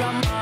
drama